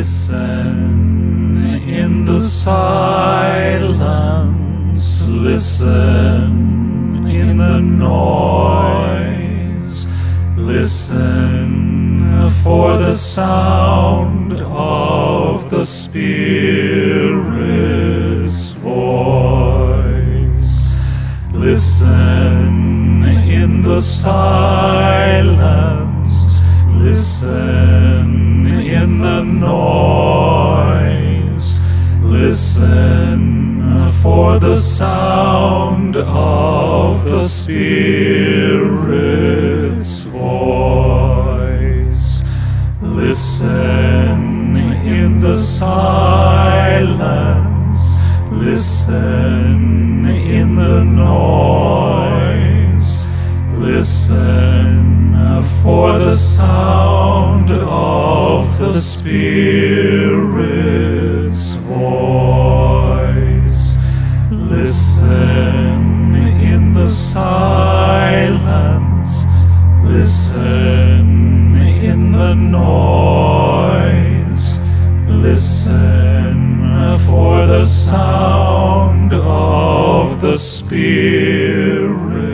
Listen in the silence, listen in the noise, listen for the sound of the Spirit's voice. Listen in the silence, listen uh, for the sound of the Spirit's voice. Listen in the silence, listen in the noise, listen uh, for the sound of the Spirit's silence, listen in the noise, listen for the sound of the Spirit.